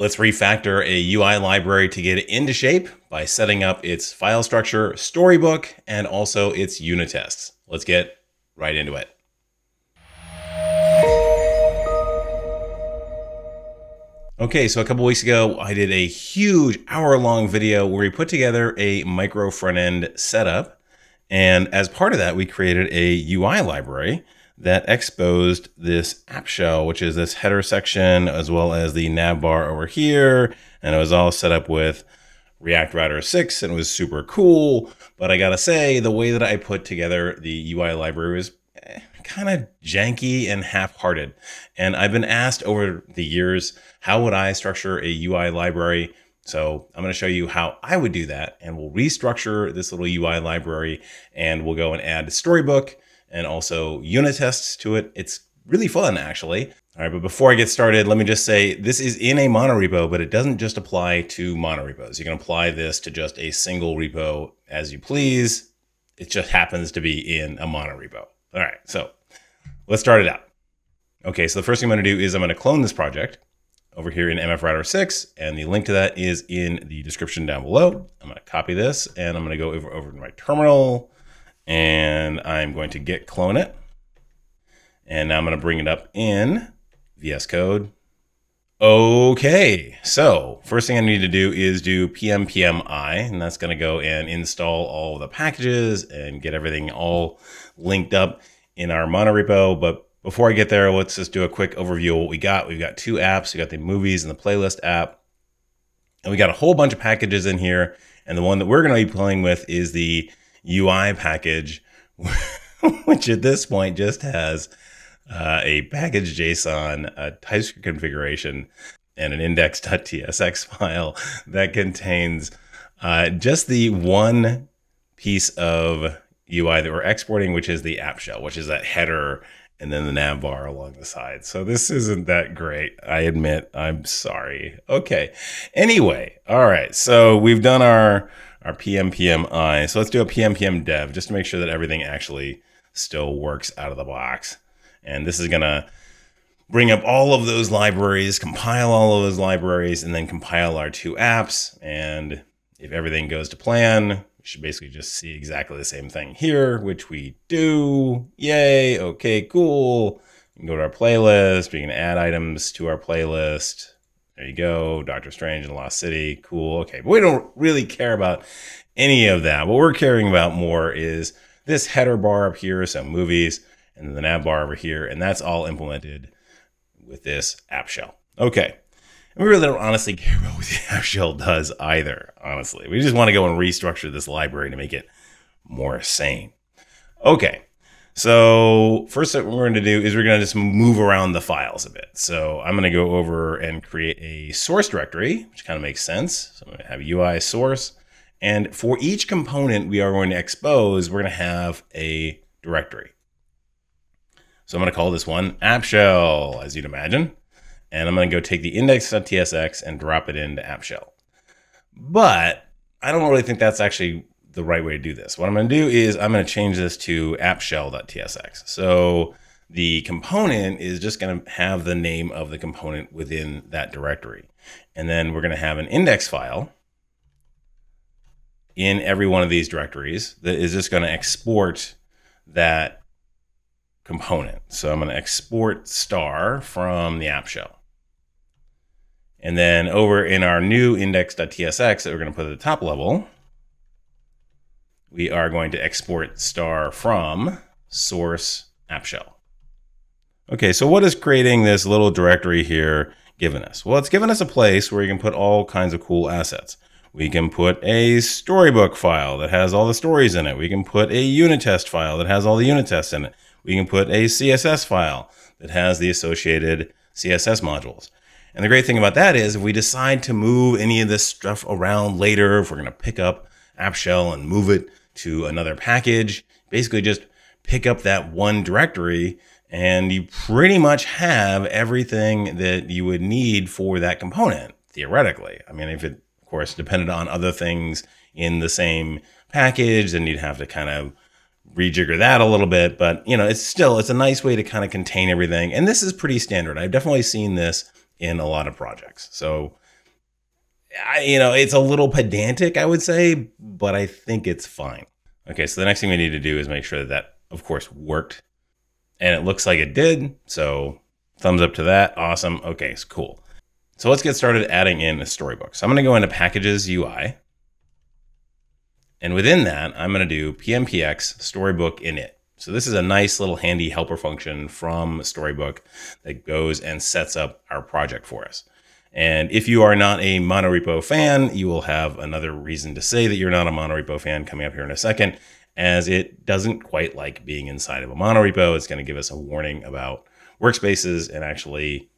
Let's refactor a UI library to get it into shape by setting up its file structure, storybook, and also its unit tests. Let's get right into it. Okay, so a couple weeks ago, I did a huge hour long video where we put together a micro front end setup. And as part of that, we created a UI library that exposed this app shell, which is this header section, as well as the nav bar over here. And it was all set up with React Router 6 and it was super cool. But I gotta say, the way that I put together the UI library was eh, kind of janky and half-hearted. And I've been asked over the years, how would I structure a UI library? So I'm to show you how I would do that. And we'll restructure this little UI library and we'll go and add a storybook and also unit tests to it. It's really fun, actually. All right, but before I get started, let me just say this is in a monorepo, but it doesn't just apply to monorepos. You can apply this to just a single repo as you please. It just happens to be in a monorepo. All right, so let's start it out. Okay, so the first thing I'm going to do is I'm going to clone this project over here in MF Router 6, and the link to that is in the description down below. I'm going to copy this, and I'm going to go over, over to my terminal, and I'm going to git clone it. And now I'm going to bring it up in VS Code. Okay, so first thing I need to do is do pnpm i, and that's going to go and install all the packages and get everything all linked up in our monorepo. But before I get there, let's just do a quick overview of what we got. We've got two apps. We got the movies and the playlist app. And we got a whole bunch of packages in here. And the one that we're going to be playing with is the UI package, which at this point just has uh, a package JSON, a TypeScript configuration, and an index.tsx file that contains uh, just the one piece of UI that we're exporting, which is the app shell, which is that header and then the nav bar along the side. So this isn't that great. I admit. I'm sorry. Okay. Anyway, all right. So we've done our our pnpm i. So let's do a pnpm dev just to make sure that everything actually still works out of the box. And this is going to bring up all of those libraries, compile all of those libraries, and then compile our two apps. And if everything goes to plan, we should basically just see exactly the same thing here, which we do. Yay. Okay, cool. We can go to our playlist. We can add items to our playlist. There you go. Doctor Strange in Lost City. Cool. Okay. But we don't really care about any of that. What we're caring about more is this header bar up here, some movies, and the nav bar over here. And that's all implemented with this app shell. Okay. And we really don't honestly care about what the app shell does either, honestly. We just want to go and restructure this library to make it more sane. Okay. So first what we're going to do is we're going to just move around the files a bit. So I'm going to go over and create a source directory, which kind of makes sense. So I'm going to have UI source. And for each component we are going to expose, we're going to have a directory. So I'm going to call this one app shell, as you'd imagine. And I'm going to go take the index.tsx and drop it into app shell. But I don't really think that's actually the right way to do this. What I'm going to do is I'm going to change this to appshell.tsx. So the component is just going to have the name of the component within that directory. And then we're going to have an index file in every one of these directories that is just going to export that component. So I'm going to export star from the app shell. And then over in our new index.tsx that we're going to put at the top level, we are going to export star from source app shell. Okay, so what is creating this little directory here given us? Well, it's given us a place where you can put all kinds of cool assets. We can put a storybook file that has all the stories in it. We can put a unit test file that has all the unit tests in it. We can put a CSS file that has the associated CSS modules. And the great thing about that is if we decide to move any of this stuff around later, if we're going to pick up app shell and move it to another package. Basically, just pick up that one directory and you pretty much have everything that you would need for that component, theoretically. I mean, if it, of course, depended on other things in the same package, then you'd have to kind of rejigger that a little bit. But, you know, it's still, it's a nice way to kind of contain everything. And this is pretty standard. I've definitely seen this in a lot of projects. So, I, you know, it's a little pedantic, I would say, but I think it's fine. Okay, so the next thing we need to do is make sure that that, of course, worked. And it looks like it did. So thumbs up to that. Awesome. Okay, it's cool. So let's get started adding in a storybook. So I'm going to go into Packages UI. And within that, I'm going to do pnpx Storybook init. So this is a nice little handy helper function from Storybook that goes and sets up our project for us. And if you are not a monorepo fan, you will have another reason to say that you're not a monorepo fan coming up here in a second, as it doesn't quite like being inside of a monorepo. It's going to give us a warning about workspaces and actually,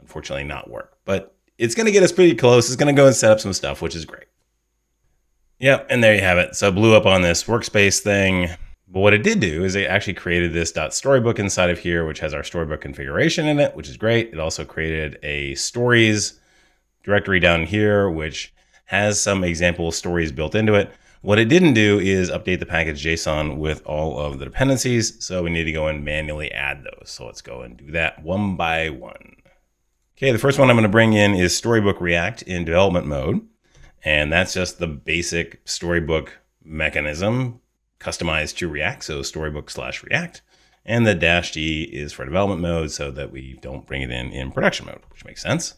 unfortunately, not work. But it's going to get us pretty close. It's going to go and set up some stuff, which is great. Yep, and there you have it. So blew up on this workspace thing. But what it did do is it actually created this .storybook inside of here, which has our storybook configuration in it, which is great. It also created a stories directory down here, which has some example stories built into it. What it didn't do is update the package JSON with all of the dependencies. So we need to go and manually add those. So let's go and do that one by one. Okay, the first one I'm going to bring in is Storybook React in development mode. And that's just the basic Storybook mechanism customized to React, so Storybook slash React. And the dash D is for development mode so that we don't bring it in in production mode, which makes sense.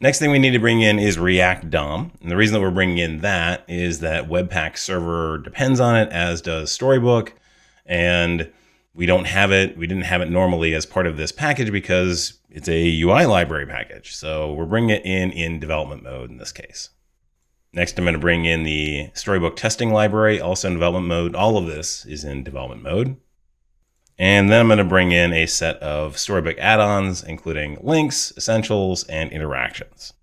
Next thing we need to bring in is React DOM. And the reason that we're bringing in that is that Webpack server depends on it, as does Storybook. And we don't have it, we didn't have it normally as part of this package because it's a UI library package. So we're bringing it in in development mode in this case. Next, I'm going to bring in the Storybook testing library, also in development mode. All of this is in development mode. And then I'm going to bring in a set of Storybook add-ons, including links, essentials, and interactions.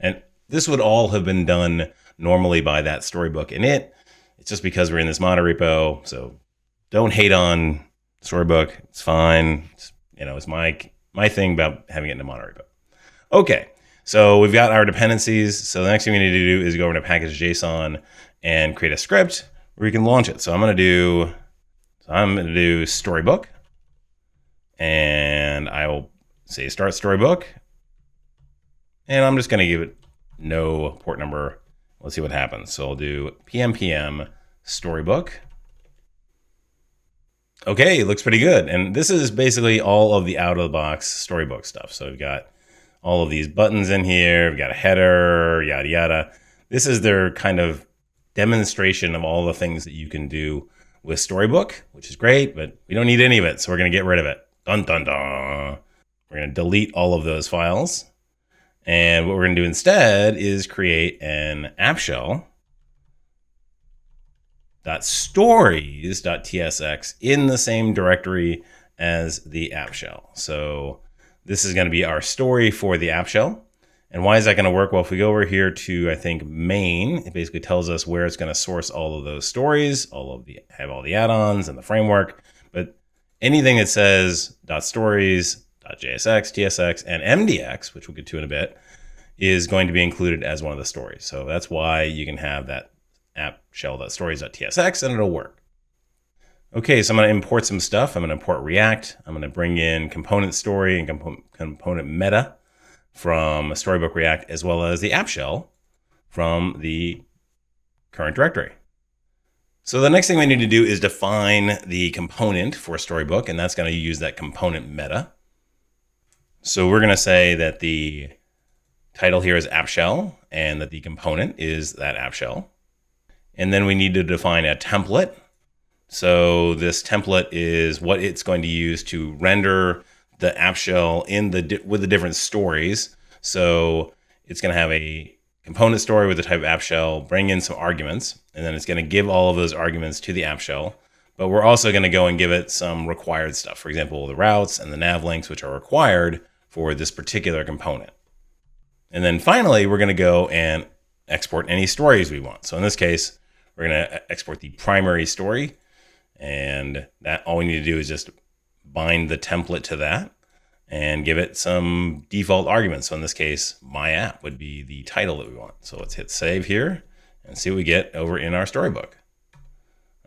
And this would all have been done normally by that Storybook init. It's just because we're in this monorepo. So don't hate on Storybook. It's fine. It's, you know, it's my, my thing about having it in a monorepo. Okay. So we've got our dependencies. So the next thing we need to do is go over to package JSON and create a script where we can launch it. So I'm going to do, so I'm going to do storybook and I will say start storybook. And I'm just going to give it no port number. Let's see what happens. So I'll do pnpm storybook. Okay, looks pretty good. And this is basically all of the out of the box storybook stuff. So we've got all of these buttons in here. We've got a header, yada, yada. This is their kind of demonstration of all the things that you can do with Storybook, which is great, but we don't need any of it. So we're going to get rid of it. Dun, dun, dun. We're going to delete all of those files. And what we're going to do instead is create an app shell .stories.tsx in the same directory as the app shell. So this is going to be our story for the app shell. And why is that going to work? Well, if we go over here to, I think, main, it basically tells us where it's going to source all of those stories, all of the, have all the add-ons and the framework. But anything that says .stories, .jsx, TSX, and MDX, which we'll get to in a bit, is going to be included as one of the stories. So that's why you can have that app shell.stories.tsx and it'll work. Okay, so I'm going to import some stuff. I'm going to import React. I'm going to bring in component story and comp component meta from Storybook React, as well as the app shell from the current directory. So the next thing we need to do is define the component for Storybook, and that's going to use that component meta. So we're going to say that the title here is app shell and that the component is that app shell. And then we need to define a template so this template is what it's going to use to render the app shell in the with the different stories. So it's going to have a component story with the type of app shell, bring in some arguments, and then it's going to give all of those arguments to the app shell. But we're also going to go and give it some required stuff. For example, the routes and the nav links, which are required for this particular component. And then finally, we're going to go and export any stories we want. So in this case, we're going to export the primary story and that all we need to do is just bind the template to that and give it some default arguments. So in this case, my app would be the title that we want. So let's hit save here and see what we get over in our storybook.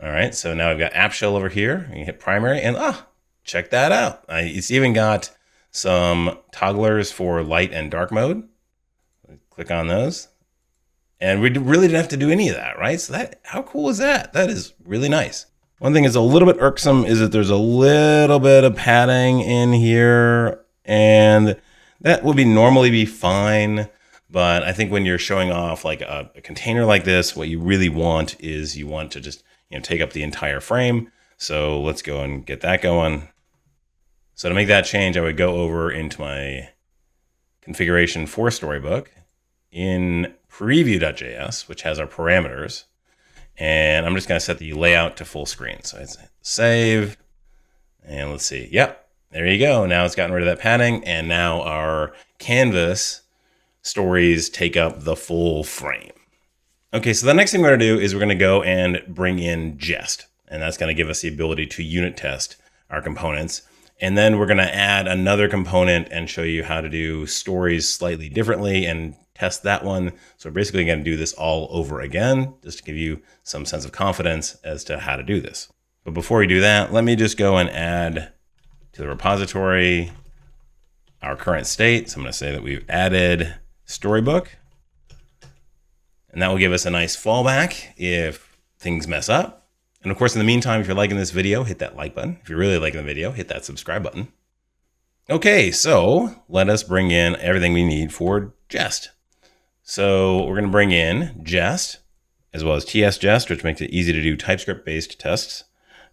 All right, so now I've got app shell over here. You hit primary and ah, check that out. I, it's even got some togglers for light and dark mode. Click on those. And we really didn't have to do any of that, right? So that how cool is that? That is really nice. One thing is a little bit irksome is that there's a little bit of padding in here and that would be normally be fine. But I think when you're showing off like a, a container like this, what you really want is you want to just you know take up the entire frame. So let's go and get that going. So to make that change, I would go over into my configuration for Storybook in preview.js, which has our parameters. And I'm just going to set the layout to full screen. So it's save. And let's see. Yep. There you go. Now it's gotten rid of that padding. And now our canvas stories take up the full frame. Okay, so the next thing we're going to do is we're going to go and bring in Jest. And that's going to give us the ability to unit test our components. And then we're going to add another component and show you how to do stories slightly differently and test that one. So we're basically going to do this all over again, just to give you some sense of confidence as to how to do this. But before we do that, let me just go and add to the repository our current state. So I'm going to say that we've added Storybook. And that will give us a nice fallback if things mess up. And of course, in the meantime, if you're liking this video, hit that like button. If you're really liking the video, hit that subscribe button. Okay, so let us bring in everything we need for Jest. So we're going to bring in Jest, as well as TS Jest, which makes it easy to do TypeScript-based tests,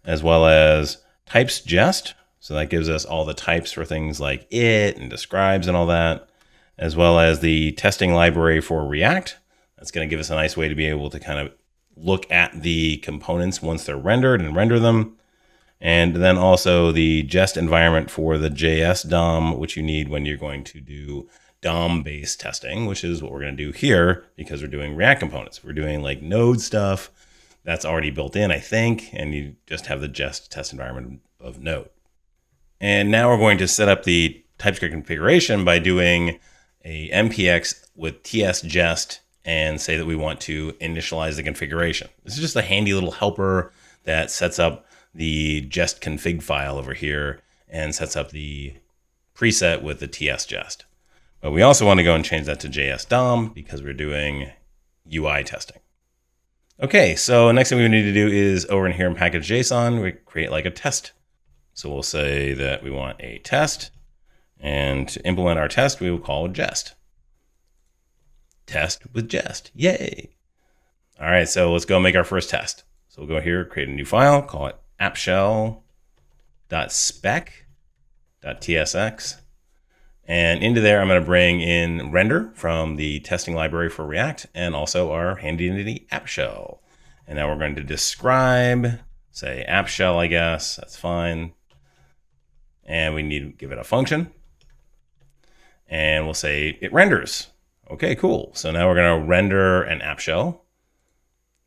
as well as Types Jest. So that gives us all the types for things like it and describes and all that, as well as the testing library for React. That's going to give us a nice way to be able to kind of look at the components once they're rendered and render them. And then also the Jest environment for the JS DOM, which you need when you're going to do DOM based testing, which is what we're going to do here because we're doing React components. We're doing like node stuff that's already built in, I think, and you just have the Jest test environment of node. And now we're going to set up the TypeScript configuration by doing a npx with ts jest and say that we want to initialize the configuration. This is just a handy little helper that sets up the jest config file over here and sets up the preset with the ts jest. But we also want to go and change that to JS DOM because we're doing UI testing. Okay, so next thing we need to do is over in here in package.json, we create like a test. So we'll say that we want a test, and to implement our test, we will call Jest. Test with Jest, yay. All right, so let's go make our first test. So we'll go here, create a new file, call it appshell.spec.tsx. And into there, I'm going to bring in render from the testing library for React and also our handy dandy app shell. And now we're going to describe, say app shell, I guess. That's fine. And we need to give it a function. And we'll say it renders. Okay, cool. So now we're going to render an app shell.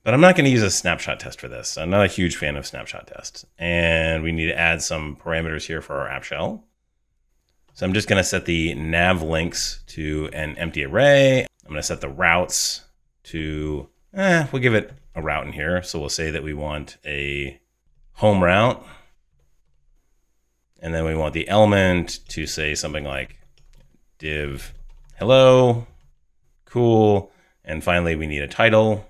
But I'm not going to use a snapshot test for this. I'm not a huge fan of snapshot tests. And we need to add some parameters here for our app shell. So I'm just going to set the nav links to an empty array. I'm going to set the routes to, eh, we'll give it a route in here. So we'll say that we want a home route. And then we want the element to say something like div hello, cool. And finally, we need a title.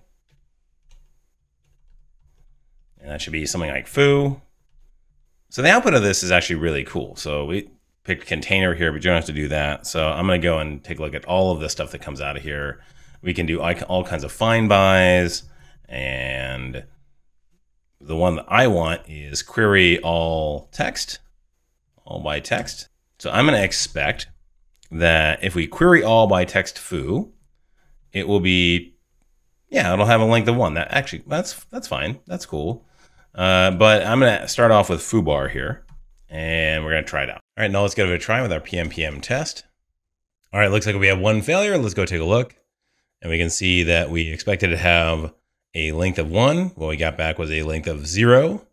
And that should be something like foo. So the output of this is actually really cool. So we picked container here, but you don't have to do that. So I'm going to go and take a look at all of the stuff that comes out of here. We can do all kinds of find buys. and the one that I want is query all text, all by text. So I'm going to expect that if we query all by text foo, it will be, yeah, it'll have a length of one. That actually, that's that's fine. That's cool. Uh, but I'm going to start off with foobar here and we're to try it out. All right, now let's give it a try with our pnpm test. All right, looks like we have one failure. Let's go take a look. And we can see that we expected to have a length of one. What we got back was a length of zero.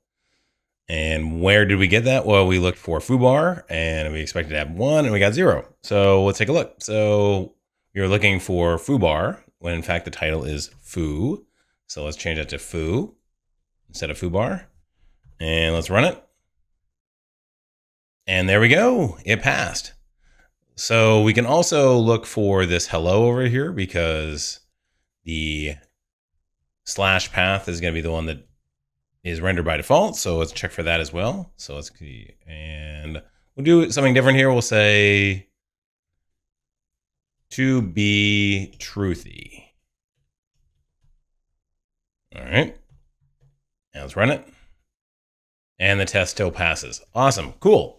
And where did we get that? Well, we looked for foobar and we expected to have one and we got zero. So let's take a look. So we were looking for foobar when in fact the title is foo. So let's change that to foo instead of foobar. And let's run it. And there we go. It passed. So we can also look for this hello over here because the slash path is going to be the one that is rendered by default. So let's check for that as well. So let's see. And we'll do something different here. We'll say to be truthy. All right. Now let's run it. And the test still passes. Awesome. Cool.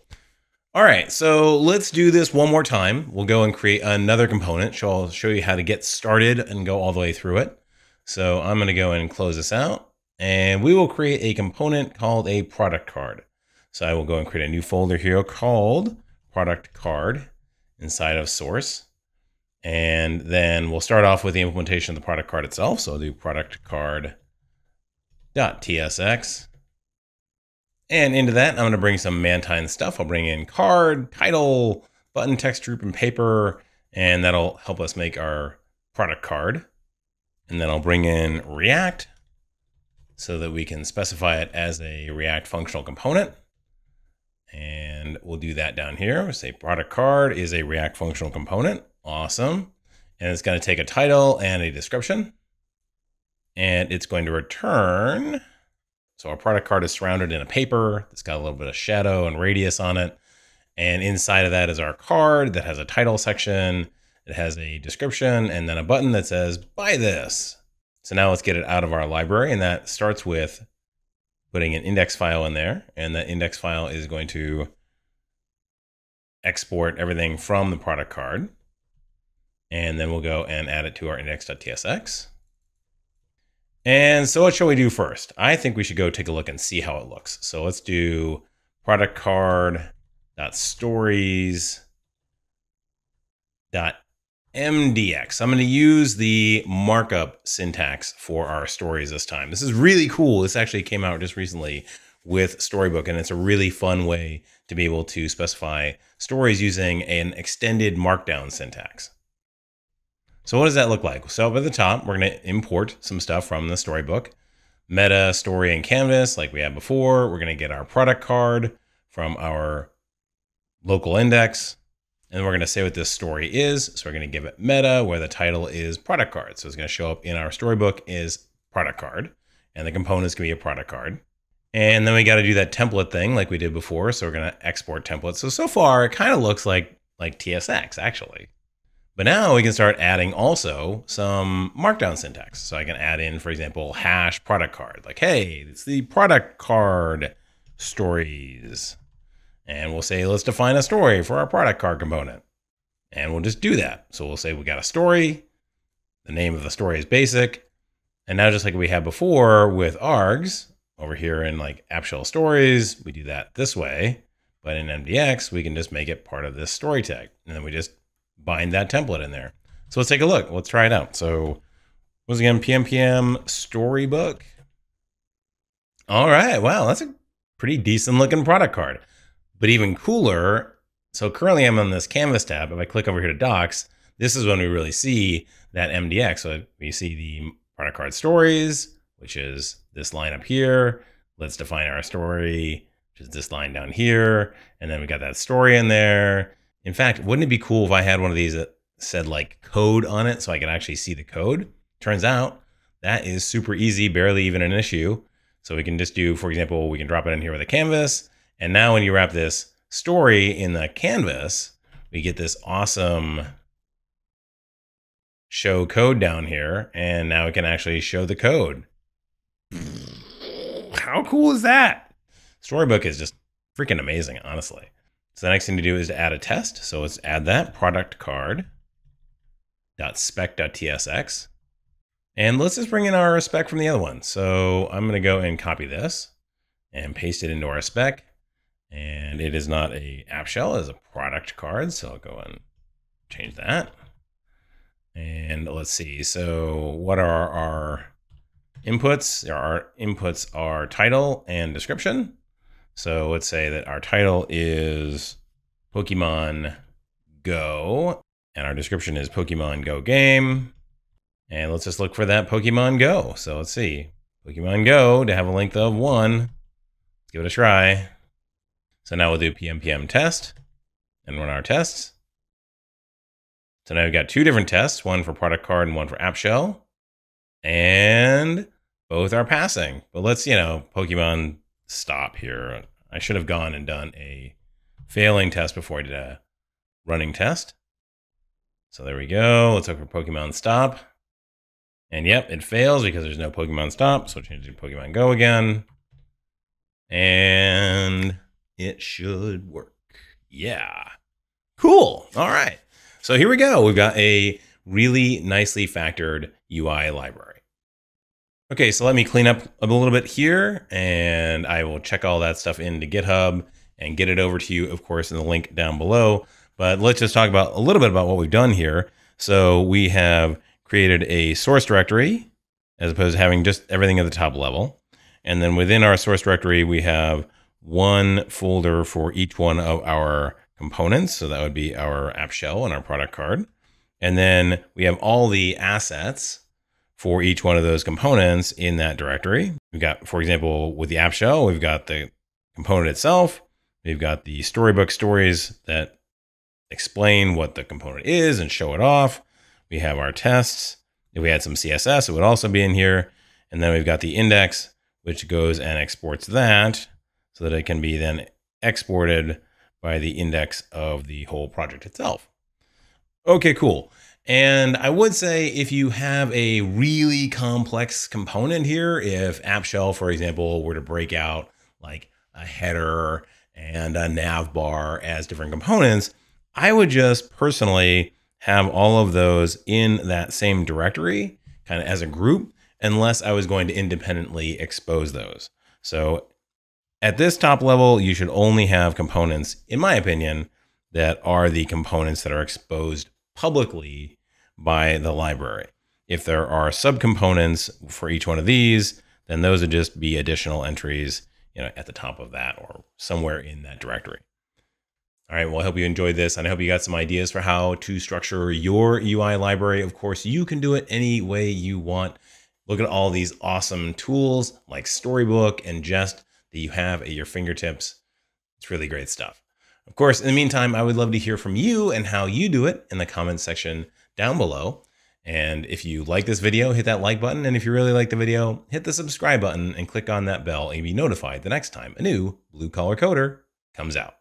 All right, so let's do this one more time. We'll go and create another component. So I'll show you how to get started and go all the way through it. So I'm gonna go and close this out and we will create a component called a product card. So I will go and create a new folder here called product card inside of source. And then we'll start off with the implementation of the product card itself. So I'll do product card .tsx. And into that, I'm going to bring some Mantine stuff. I'll bring in card, title, button, text group, and paper, and that'll help us make our product card. And then I'll bring in React so that we can specify it as a React functional component. And we'll do that down here. We'll say product card is a React functional component. Awesome. And it's going to take a title and a description. And it's going to return so our product card is surrounded in a paper that's got a little bit of shadow and radius on it. And inside of that is our card that has a title section. It has a description and then a button that says, buy this. So now let's get it out of our library. And that starts with putting an index file in there. And that index file is going to export everything from the product card. And then we'll go and add it to our index.tsx. And so what shall we do first? I think we should go take a look and see how it looks. So let's do product card dot stories dot mdx. I'm going to use the markup syntax for our stories this time. This is really cool. This actually came out just recently with Storybook, and it's a really fun way to be able to specify stories using an extended markdown syntax. So what does that look like? So up at the top, we're going to import some stuff from the storybook. Meta, story, and canvas, like we had before. We're going to get our product card from our local index. And we're going to say what this story is. So we're going to give it meta, where the title is product card. So it's going to show up in our storybook is product card. And the component is going to be a product card. And then we got to do that template thing like we did before. So we're going to export templates. So, so far, it kind of looks like, like TSX, actually. But now we can start adding also some markdown syntax. So I can add in, for example, hash product card. Like, hey, it's the product card stories. And we'll say, let's define a story for our product card component. And we'll just do that. So we'll say we got a story. The name of the story is basic. And now just like we had before with args over here in like app shell stories, we do that this way. But in MDX, we can just make it part of this story tag. And then we just bind that template in there. So let's take a look. Let's try it out. So once again, pnpm storybook. All right. Wow. That's a pretty decent looking product card. But even cooler, so currently I'm on this canvas tab. If I click over here to docs, this is when we really see that MDX. So we see the product card stories, which is this line up here. Let's define our story, which is this line down here. And then we got that story in there. In fact, wouldn't it be cool if I had one of these that said like code on it so I could actually see the code? Turns out that is super easy, barely even an issue. So we can just do, for example, we can drop it in here with a canvas. And now when you wrap this story in the canvas, we get this awesome show code down here. And now we can actually show the code. How cool is that? Storybook is just freaking amazing, honestly. So the next thing to do is to add a test. So let's add that product card spec.tsx. And let's just bring in our spec from the other one. So I'm going to go and copy this and paste it into our spec. And it is not a app shell, it is a product card. So I'll go and change that. And let's see. So what are our inputs? Our inputs are title and description. So let's say that our title is Pokemon Go, and our description is Pokemon Go game. And let's just look for that Pokemon Go. So let's see. Pokemon Go to have a length of one. Let's give it a try. So now we'll do pnpm test and run our tests. So now we've got two different tests, one for product card and one for app shell. And both are passing. But let's, you know, Pokemon stop here. I should have gone and done a failing test before I did a running test. So there we go. Let's look for Pokemon stop. And yep, it fails because there's no Pokemon stop. So change to Pokemon Go again. And it should work. Yeah. Cool. All right. So here we go. We've got a really nicely factored UI library. Okay, so let me clean up a little bit here and I will check all that stuff into GitHub and get it over to you, of course, in the link down below. But let's just talk about a little bit about what we've done here. So we have created a source directory as opposed to having just everything at the top level. And then within our source directory, we have one folder for each one of our components. So that would be our app shell and our product card. And then we have all the assets for each one of those components in that directory. We've got, for example, with the app shell, we've got the component itself. We've got the storybook stories that explain what the component is and show it off. We have our tests. If we had some CSS, it would also be in here. And then we've got the index, which goes and exports that so that it can be then exported by the index of the whole project itself. Okay, cool. And I would say if you have a really complex component here, if App Shell, for example, were to break out like a header and a nav bar as different components, I would just personally have all of those in that same directory, kind of as a group, unless I was going to independently expose those. So at this top level, you should only have components, in my opinion, that are the components that are exposed publicly by the library. If there are subcomponents for each one of these, then those would just be additional entries, you know, at the top of that or somewhere in that directory. All right, well, I hope you enjoyed this and I hope you got some ideas for how to structure your UI library. Of course, you can do it any way you want. Look at all these awesome tools like Storybook and Jest that you have at your fingertips. It's really great stuff. Of course, in the meantime, I would love to hear from you and how you do it in the comments section down below. And if you like this video, hit that like button. And if you really like the video, hit the subscribe button and click on that bell and be notified the next time a new Blue Collar Coder comes out.